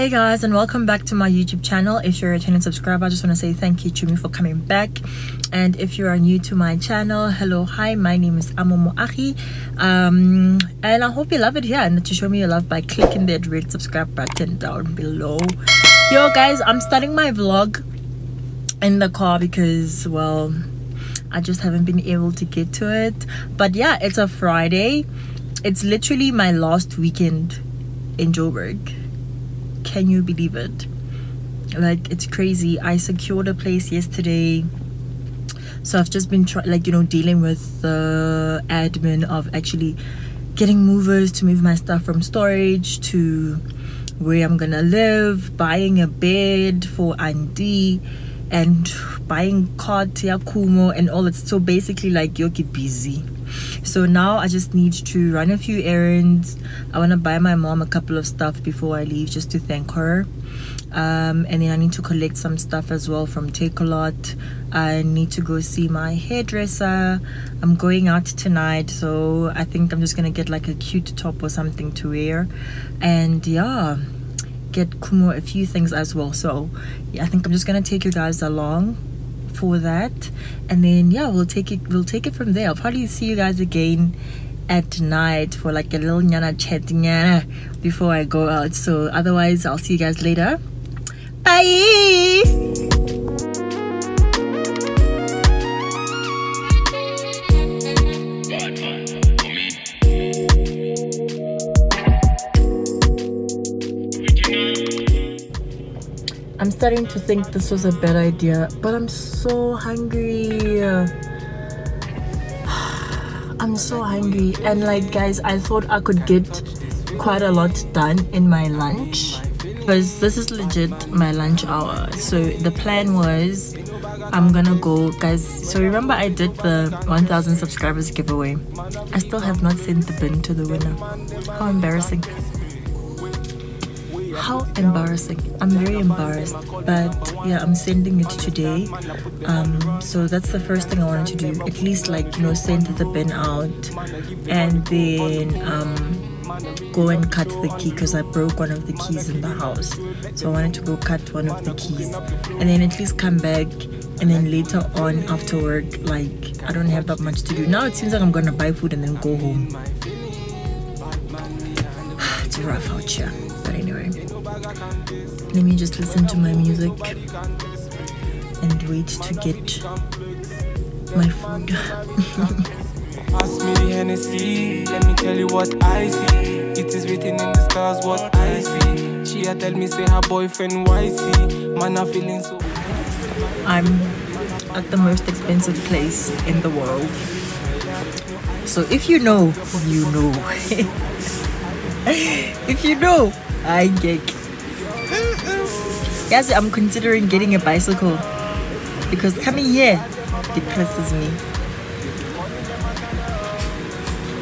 Hey guys, and welcome back to my YouTube channel. If you're a returning subscriber, I just want to say thank you to me for coming back. And if you are new to my channel, hello, hi, my name is Amo Moagi. Um, and I hope you love it here and to show me your love by clicking that red subscribe button down below. Yo, guys, I'm starting my vlog in the car because, well, I just haven't been able to get to it. But yeah, it's a Friday. It's literally my last weekend in Joburg. Can you believe it? Like, it's crazy. I secured a place yesterday. So I've just been try- like you know dealing with the admin of actually getting movers to move my stuff from storage to where I'm gonna live, buying a bed for Andy and buying card to Khumo and all that. So basically like yoki busy. So now I just need to run a few errands. I wanna buy my mom a couple of stuff before I leave just to thank her. Um, and then I need to collect some stuff as well from Takealot I need to go see my hairdresser. I'm going out tonight, so I think I'm just gonna get like a cute top or something to wear. And yeah, get Khumo a few things as well. So yeah, I think I'm just gonna take you guys along for that, and then yeah, we'll take it. We'll take it from there. I'll probably see you guys again at night for like a little nyana chat nyana before I go out. So otherwise, I'll see you guys later. Bye. Starting to think this was a bad idea, but I'm so hungry. I'm so hungry. And like guys, I thought I could get quite a lot done in my lunch because this is legit my lunch hour. So the plan was I'm gonna go guys so remember I did the 1000 subscribers giveaway I still have not sent the bin to the winner how embarrassing how embarrassing. I'm very embarrassed but yeah i'm sending it today. Um, so that's the first thing i wanted to do. At least like you know send the bin out and then um, go and cut the key because i broke one of the keys in the house. So i wanted to go cut one of the keys and then at least come back and then later on after work like i don't have that much to do. Now it seems like i'm gonna buy food and then go home it's rough out here but anyway let me just listen to my music and wait to get my food. Pass me the Hennessy, let me tell you what I see. It is written in the stars what I see. She a tell me say her boyfriend YC. Man, I'm feeling so. I'm at the most expensive place in the world. So if you know, you know. if you know, I get. Yes, I'm considering getting a bicycle because coming here depresses me.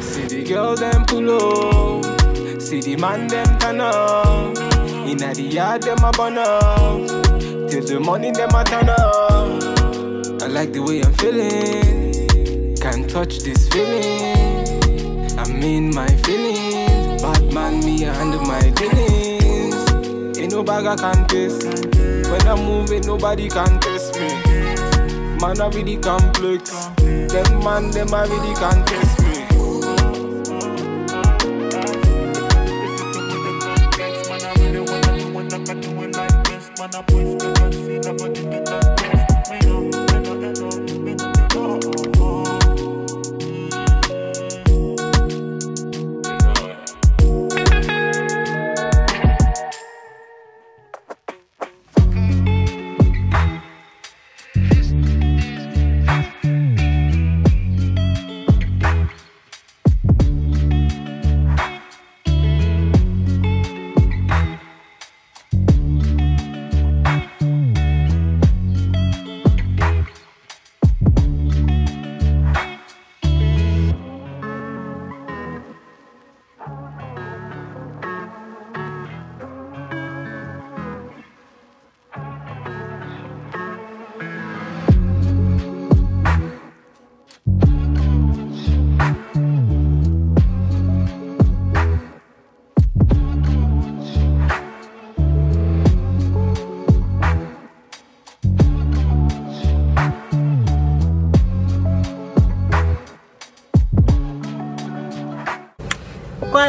See the girl them pull up, see the man them turn up. The yard them a burn up, till the morning them a turn up. I like the way I'm feeling, can't touch this feeling. I'm in my bad man me handle my dealings. Ain't no bag I can taste. When I'm moving, nobody can test me. Man, I really complex. Them man, them I really can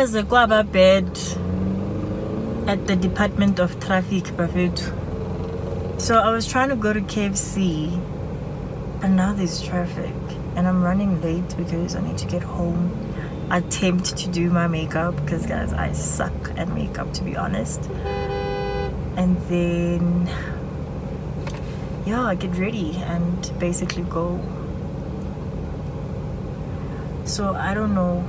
me. kaze kwaba bad at the department of traffic bafethu. So i was trying to go to kfc and now there's traffic and i'm running late because i need to get home. Attempt to do my makeup because guys i suck at makeup to be honest. And then yeah I get ready and basically go. So i don't know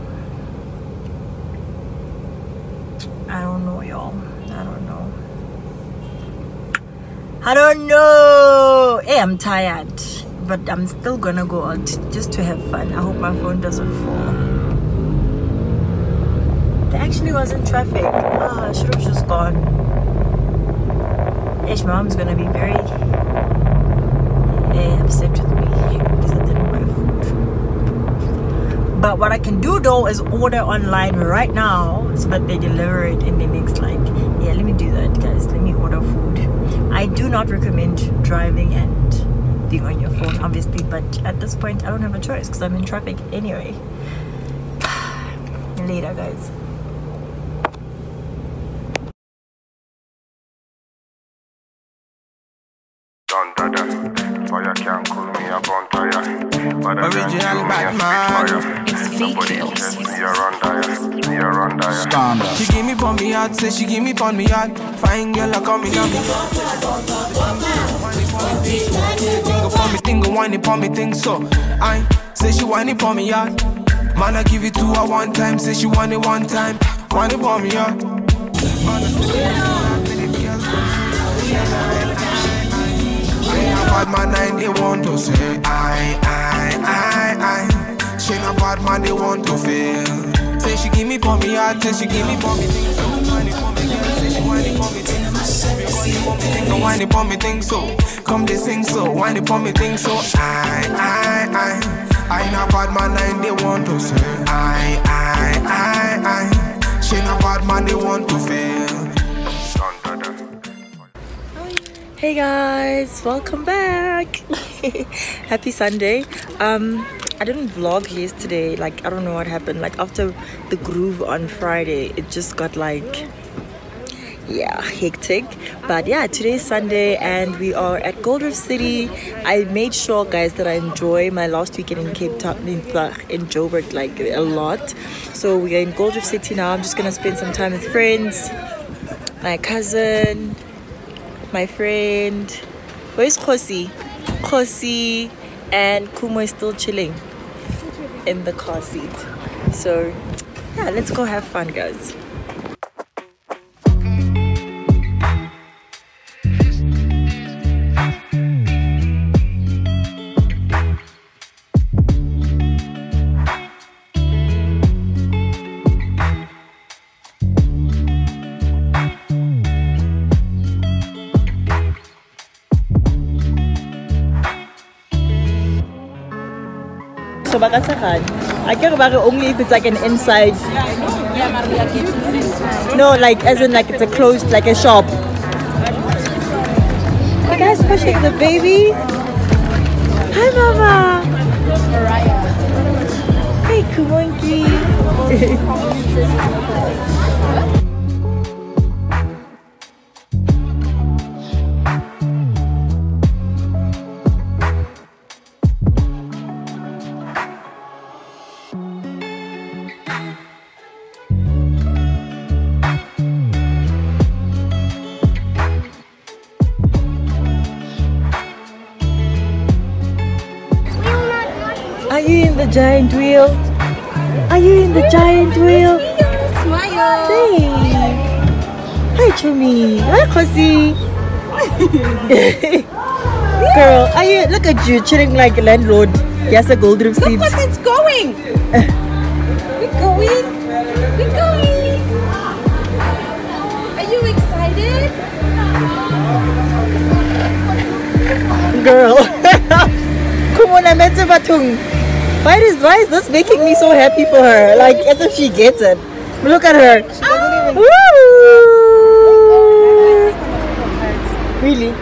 i don't know i don't know. I don't know. Hey i'm tired but i'm still gonna go out just to have fun. I hope my phone doesn't fall. There actually wasn't traffic. Ah i should have just gone. Ish, mom's gonna be very upset with me because I didn't buy food. But what I can do though is order online right now so that they deliver it in the next like yeah let me do that guys let me order food. I do not recommend driving and being on your phone obviously but at this point I don't have a choice because I'm in traffic anyway. Later guys. Me say she give me pon me heart. Fine girl, I come in me. Think upon me, think whine upon me, think so. I say she whine upon me heart. Man, I give it to her one time, say she want it one time. Whine upon me heart. Man, I say, I ain't a bad man, I ain't the one to say I, I, I, I. She a bad man, they want to fail. Say she give me me heart, say she give me me things. So whine it me, girl, say she whine it me things. Me things, so come they sing so, pon me things. So I, I, I. I a bad man, I ain't the one to say I, I, I, I. She a bad man, they want to fail. Hey guys, welcome back. Happy Sunday. Um I didn't vlog yesterday. Like I don't know what happened. Like after the groove on Friday, it just got like yeah, hectic. But yeah, today's Sunday and we are at Gold Reef City. I made sure guys that I enjoy my last weekend in Cape Town in, uh, in Joburg like a lot. So we are in Gold Reef City now. I'm just gonna spend some time with friends, my cousin, my friend. Where's Kosi? Kosi and Khumo is still chilling in the car seat. So, yeah, let's go have fun, guys. I care about it only if it's like an inside. No, like as in like it's a closed, like a shop. You guys pushing the baby? Hi, Mama. Hey, Kumonki. giant wheel? Are you in the giant wheel? Smile. Say. Hi, Chumi. Hi, Kosi. Girl, are you? Look at you chilling like a landlord. Yes, a Gold Reef City. Look what it's going. We're going. We're going. Are you excited? Girl. Come on, I met Batung. Why is why is this making me so happy for her? Like as if she gets it. Look at her. Woo! Really?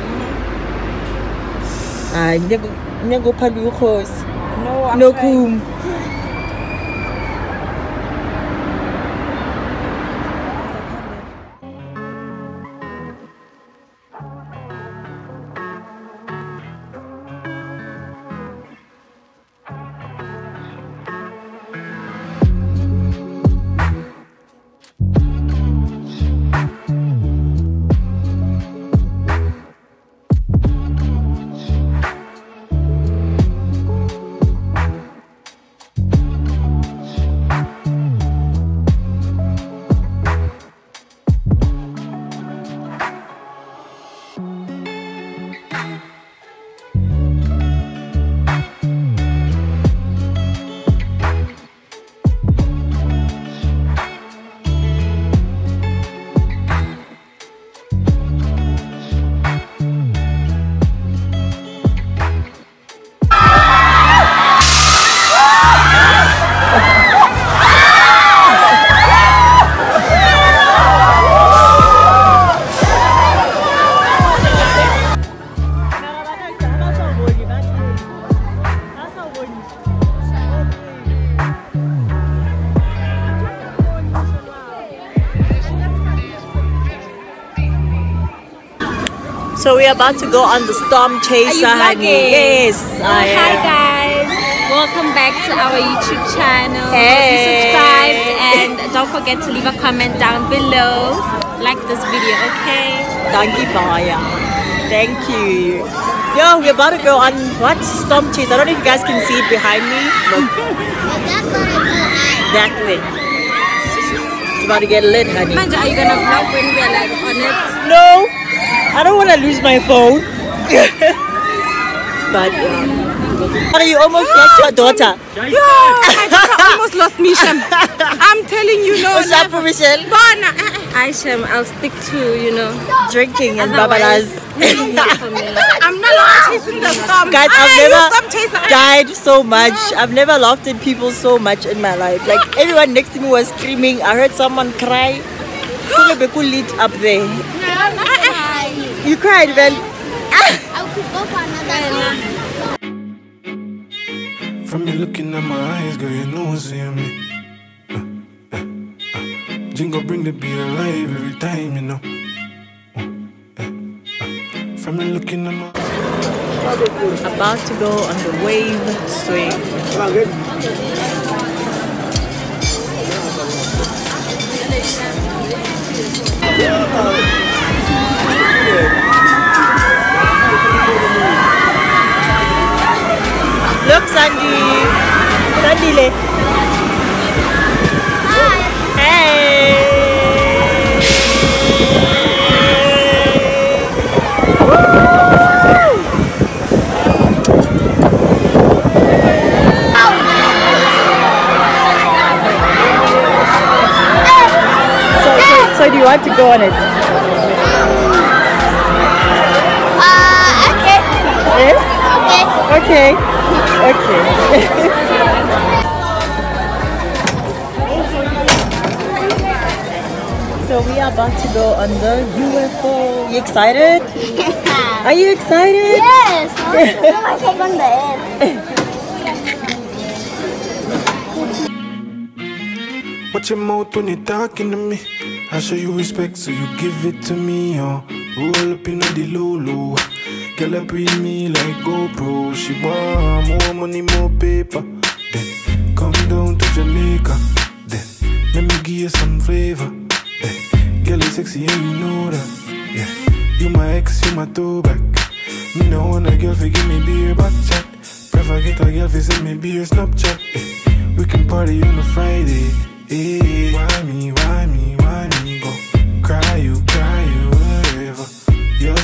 Ah, nyago nyago phalu ukhosi. No, I'm No trying. We're about to go on the storm chaser, honey. Yes, Oh, hi guys, welcome back to our YouTube channel. Hey. you subscribed and don't forget to leave a comment down below. Like this video, okay? Donkey Baya. Thank you. Yo, we're about to go on what? Storm chase. I don't know if you guys can see it behind me. Look, that way. It's about to get lit, honey. Manja, are you gonna vlog when we are like on it? No, I don't want to lose my phone. but um, you almost lost your daughter. I almost lost Misham. I'm telling you, no. What's up, Michelle? Bona, I Shem, I'll stick to you know. Drinking and babalas. it's not for me. I'm not chasing the storm. Guys, I've never died so much. I've never laughed at people so much in my life. Like everyone next to me was screaming. I heard someone cry. Kule beku lit up there. You cried, Vel. From you looking at my eyes, girl, you know what's in me. Uh, uh, uh. Jingle bring the beat alive every time, you know. From you looking at my About to go on the wave swing. Sandy. Sandy le. Hey. So, so, so do you want to go on it? Eh? Okay. Okay. so we are about to go on the UFO. You excited? Are you excited? Yes, I was on the end. Watch your mouth when you're talking to me. I show you respect, so you give it to me. Oh, roll up in the low. Girl, I breathe me like GoPro. She want more money, more paper. Then come down to Jamaica. Then let me give you some flavor. Then girl, you sexy and you know that. Yeah, you my ex, you my throwback. Me no want a girl for give me beer, back chat. Prefer get a girl for send me beer, Snapchat. Eh, we can party on a Friday. Eh, why me, why me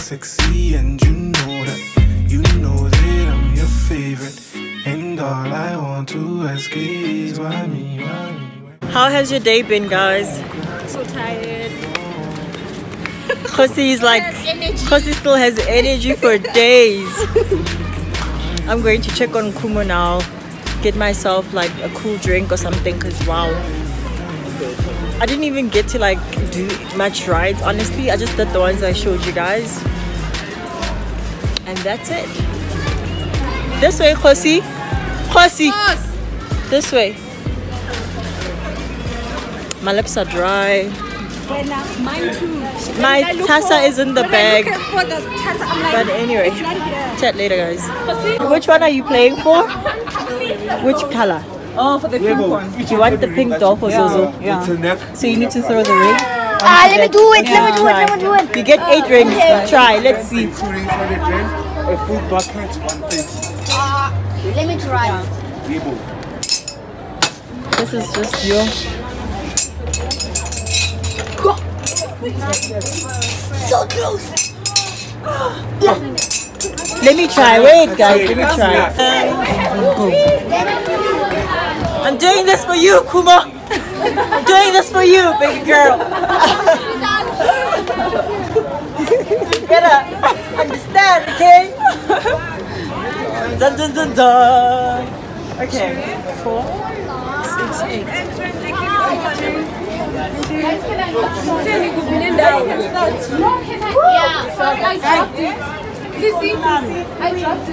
sexy and you know that. You know that I'm your favorite. And all I want to ask is why me, why me, How has your day been, guys? So tired. Kosi is like, Kosi still has energy for days. I'm going to check on Khumo now, get myself like a cool drink or something, cause wow. I didn't even get to like do much rides, honestly. I just did the ones I showed you guys. And that's it. This way, Kosi. Kosi. This way. My lips are dry. Mine too. My tassa is in the bag. the tassa, like, But anyway, it's not here. chat later, guys. Which one are you playing for? Which color? Oh, for the pink one. Do you want the pink doll for Zozo? Yeah. So you need to throw the ring. Ah, let me do it, let me do it, let me do it. You get eight rings. Try. Let's see. Two rings for the drink, a food bucket, one plate. Let me try. Table. This is just your. So close. Let me try. Wait, guys. Let me try. I'm doing this for you, Kuma. I'm doing this for you, baby girl. you gotta understand, okay? dun, dun, dun, dun. Okay. Four, six, eight.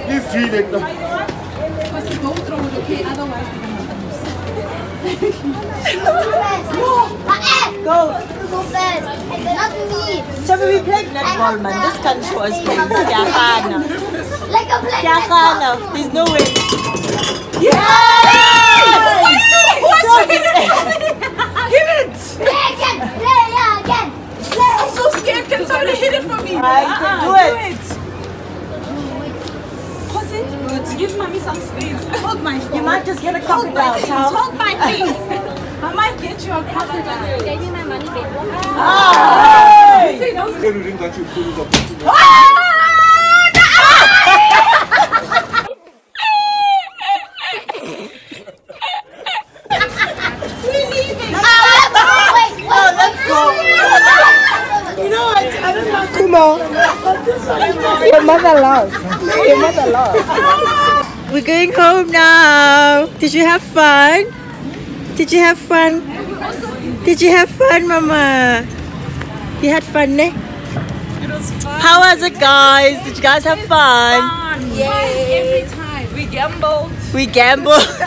This three like the Ah, eh. Go. Go fast. Not me. Shall we play netball, man? This can show us things. Kiyakana. Like a black Kiyakana. There's no way. Yes. Give it. Play again. Play again. Play. I'm so scared. Can somebody hit it for me? I can do it. Give mommy some space. Hold my phone. You might just get a crocodile, child. Hold my face. I might get you a crocodile. Gave me my money, babe. Ah. Hey! Wait, Oh, let's go. You know what? I don't know. Khumo. Your mother lost. Your mother lost. We're going home now. Did you have fun? Did you have fun? Did you have fun, Mama? You had fun, ne? It was fun. How was it, guys? Did you guys have fun? Fun, yay! Every time. We gambled. We gambled.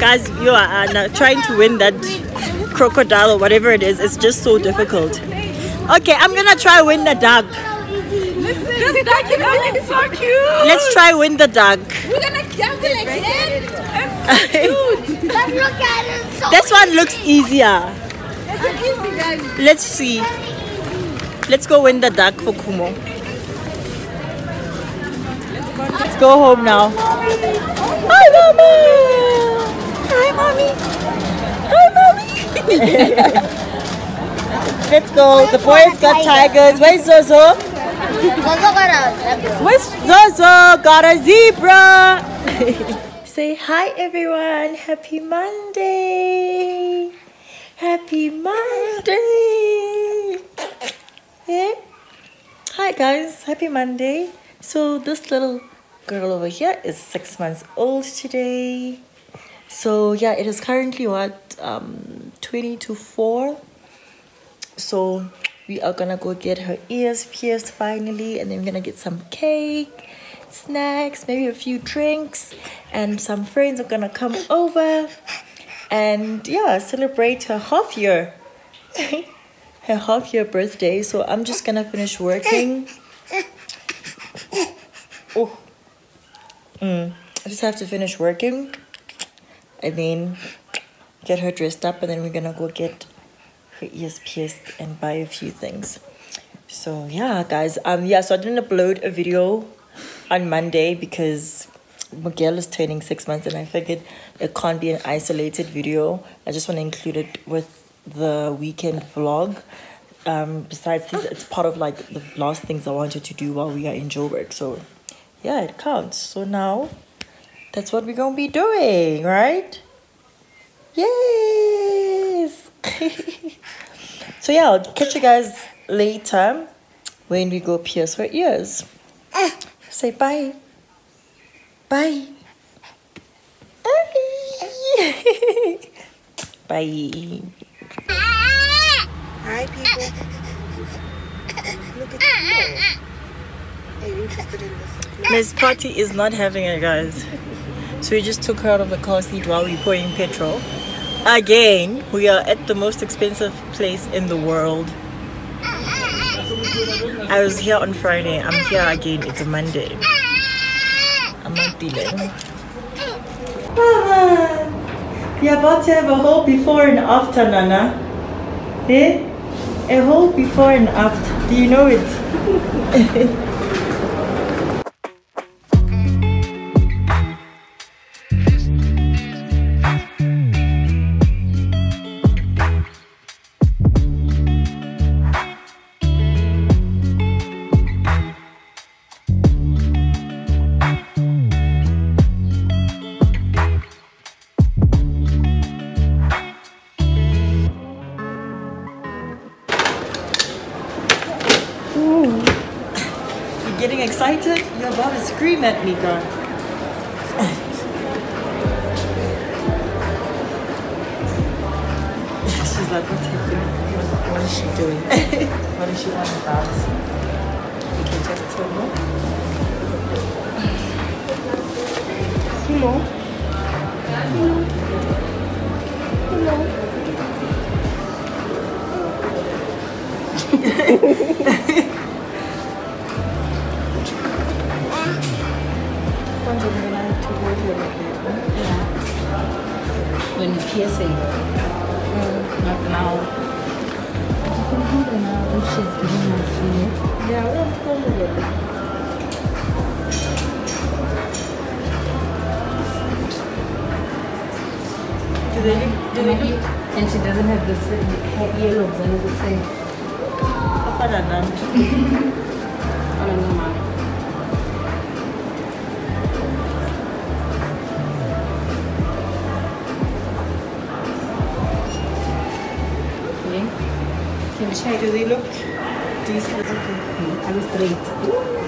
guys, you are uh, now trying to win that crocodile or whatever it is. It's just so difficult. Okay, I'm gonna try win the duck. Listen. This document is so cute. Let's try win the duck. We're gonna gamble again. Let's look at it. So this one looks easier. It's easy, guys. Let's see. Let's go win the duck for Khumo. Let's go home now. Hi, Mama. Hi, Mommy. Hi, Mommy. Let's go. The boys got tigers. Where's Zozo? Where's Zozo? Got a zebra. Say hi, everyone. Happy Monday. Happy Monday. Yeah. Hi, guys. Happy Monday. So, this little girl over here is six months old today. So, yeah, it is currently what? Um, 20 to 4 so we are gonna go get her ears pierced finally and then we're gonna get some cake snacks maybe a few drinks and some friends are gonna come over and yeah celebrate her half year. Her half year birthday so i'm just gonna finish working. Oh. Mm. i just have to finish working and then get her dressed up and then we're gonna go get her ears pierced and buy a few things. So yeah, guys. Um, yeah. So I didn't upload a video on Monday because Miguel is turning six months, and I figured it can't be an isolated video. I just want to include it with the weekend vlog. Um, besides this, it's part of like the last things I wanted to do while we are in Joburg. So yeah, it counts. So now that's what we're gonna be doing, right? Yes. so yeah, I'll catch you guys later when we go pierce her ears. Ah. Say bye. Bye. Bye. bye. Hi, people. Look at. Are you interested in this? Miss Patty is not having it, guys. So we just took her out of the car seat while we were pouring petrol. Again, we are at the most expensive place in the world. I was here on Friday. I'm here again. It's a Monday. I'm not dealing. You're about to have a whole before and after, Nana. Eh? A whole before and after. Do you know it? getting excited? You're about to scream at me, girl. She's like, what's happening? What is she doing? what is she want to dance? Okay, just tell me. Hello. Hello. when PSA. Not now. Now she's giving us food. Yeah, we have fun with it. Do they do they look And she doesn't have the same her earlobes are not the same. apa dah? I don't know, mom. We? Do they look decent? Hmm, I was straight.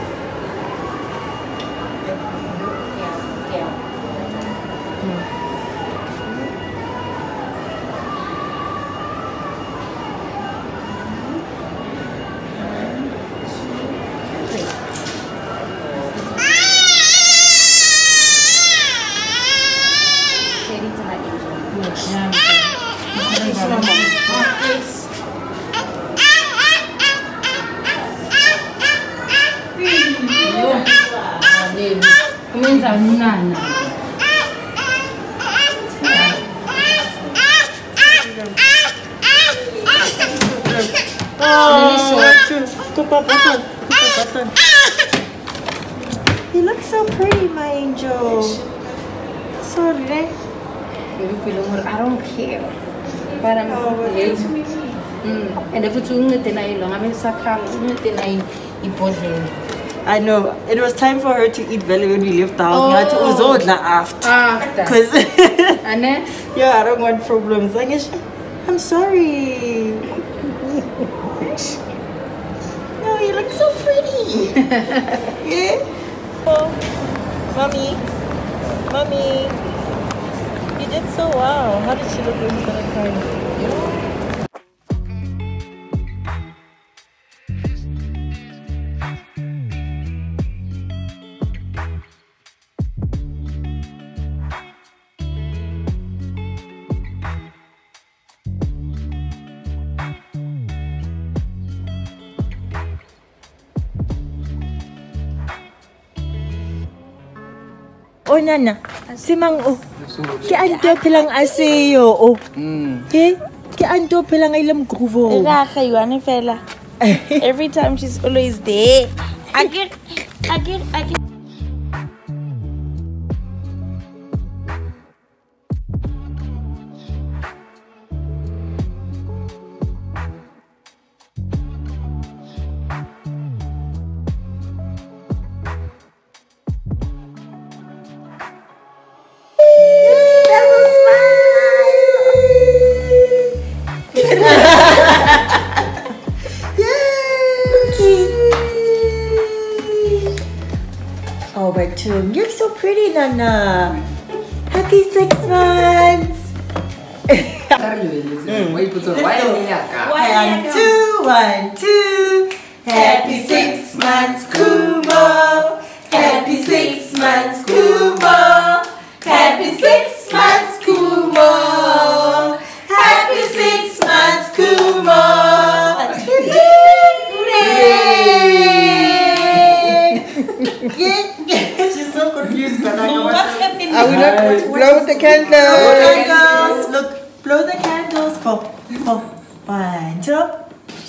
Kumenza mnana. Oh, Kupa button. Kupa button. You look so pretty, my angel. Sorry, eh? Baby bilang umur, I don't care. Parang mm. And if it's unget na ilo, ngamin sakal, unget na ibodlela. I know. It was time for her to eat belly when we left the house. Ngathi Oh. uzodla after. After. Because, Ane? yeah, I don't want problems. Like, I'm sorry. No, you look so pretty. yeah? Oh, mommy. Mommy. You did so well. How did she look when you started crying? Oh, Nana. Si Mang O. Ki anto pilang aseyo o. Ke? Ki anto pilang ilam groove o. Raga, Yohane fela. Every time she's always there. I get, I pretty, Happy six months. Hmm. One, two, one,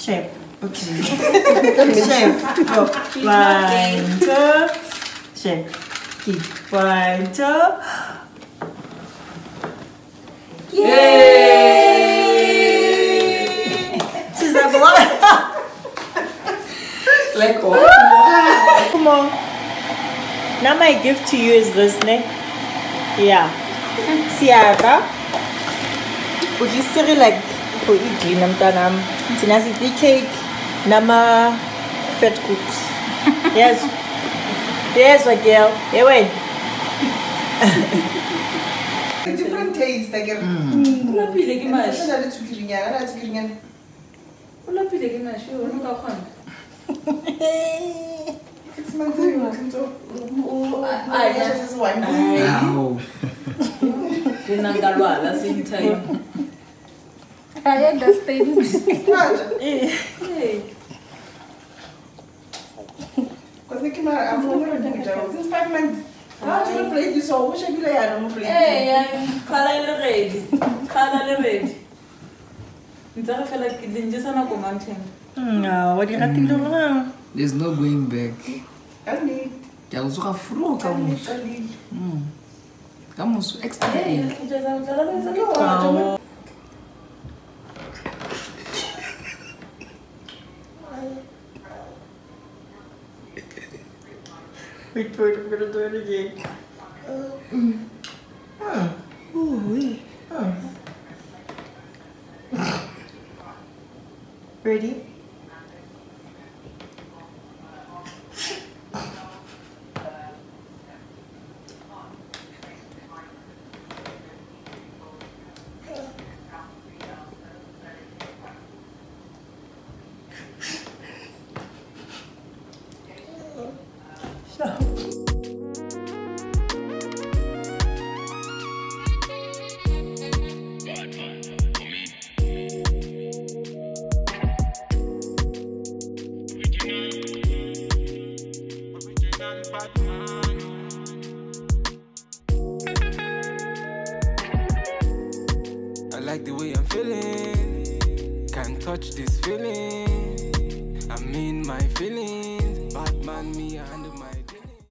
Shape. Okay. Shape. Pop. One, two. Shape. Keep. One, two. Yay! She's like, what? Like what? Come on. Now my gift to you is this, ne? Yeah. Siaka. Ukisiri like for idli namtanam. Sinasiti cake. Nama fat cooks. Yes. Yes, my girl. Hey, wait. Different taste, like a. Ulaphile ke mashi. Ana le tswekerinyana, ana le tswekerinyana. Ulaphile ke mashi. Wena o ka kgona. Six months ago, Kanto. Ai, Yes, this is one. ke nna nka lwala same time. I understand. Because the camera, I'm going to do it since five months. How do you play this song? Which I be like, I don't play. Hey, I'm color ready. Color ready. ntse re fela ke dintse sana ko mountain wa di ratile gogang there's no going back ke a go tsoga fro ka moso hmm. ka moso extra Wait for it, I'm gonna do it again. Ah. Ooh, wee. Ah. Ready?